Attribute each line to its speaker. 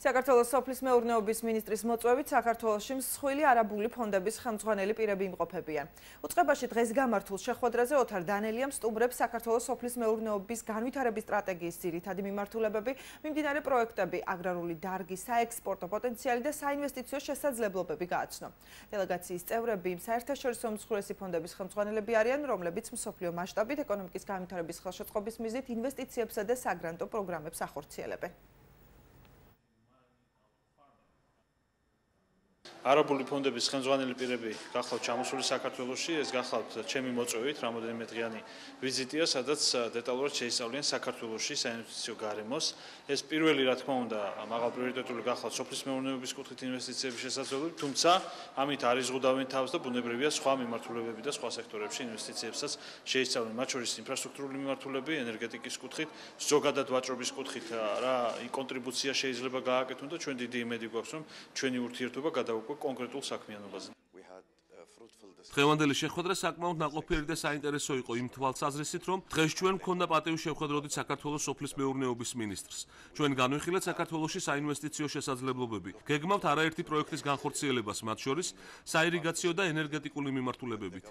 Speaker 1: საქართველოს სოფლის მეურნეობის მინისტრის მოწვევით საქართველოსში მსხვილი არაბული ფონდების ხელმძღვანელი პირები იმყოფებიან. უწყებაში დღეს გამართულ შეხვედრაზე ოთარ დანელიამ სტუმრებს საქართველოს სოფლის მეურნეობის განვითარების სტრატეგიის ძირითადი მიმართულებები, მიმდინარე პროექტები, აგრარული დარგი, საექსპორტო პოტენციალი და საინვესტიციო შესაძლებლობები გააცნო. დელეგაციის წევრები იმ საერთაშორისო მსხვილესი ფონდების ხელმძღვანელები არიან, რომლებიც მსოფლიო მასშტაბით ეკონომიკის განვითარების ხელშეწყობის მიზნით ინვესტიციებსა და საგრანტო პროგრამებს ახორციელებენ.
Speaker 2: არაბული ფონდების ხელმძღვანელი პირები გახლავთ ჩამოსული საქართველოსში, ეს გახლავთ ჩემი მოწვევით, რამოდენიმე დღიანი ვიზიტია, სადაც დეტალურად შეისწავლიან საქართველოსში საინვესტიციო გარემოს. ეს პირველი, რა თქმა უნდა, მაღალ პრიორიტეტული გახლავთ სოფლის მეურნეობის კუთხით ინვესტიციების შესაძლებლობები, თუმცა ამით არის ზღუდავენ თავს და ბუნებრივია სხვა მიმართულებები და სხვა სექტორებში ინვესტიციებსაც შეისწავლენ, მათ შორის ინფრასტრუქტურული მიმართულები, ენერგეტიკის კუთხით, ზოგადად ვაჭრობის კუთხით რა კონტრიბუცია შეიძლება გააკეთონ და ჩვენ დიდი იმედი გვაქვს, რომ ჩვენი ურთიერთობა გადაუკვირდება უკვე კონკრეტულ საქმიანობაზე.
Speaker 3: დღევანდელი შეხვედრა საკმაოდ ნაყოფიერი და საინტერესო იყო იმ თვალსაზრისით, რომ დღეს ჩვენ მქონდა პატივი შევხვედროდით საქართველოს სოფლის მეურნეობის მინისტრს. ჩვენ განვიხილეთ საქართველოსში საინვესტიციო შესაძლებლობები. გეგმავთ არაერთი პროექტის განხორციელებას, მათ შორის საირიგაციო და ენერგეტიკული მიმართულებებით.